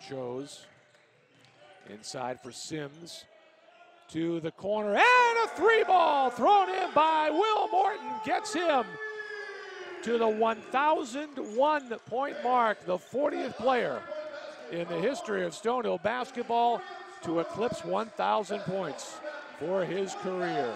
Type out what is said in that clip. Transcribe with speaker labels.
Speaker 1: chose. Inside for Sims to the corner and a three ball thrown in by Will Moreton gets him to the 1,001 point mark, the 40th player in the history of Stonehill basketball to eclipse 1,000 points for his career.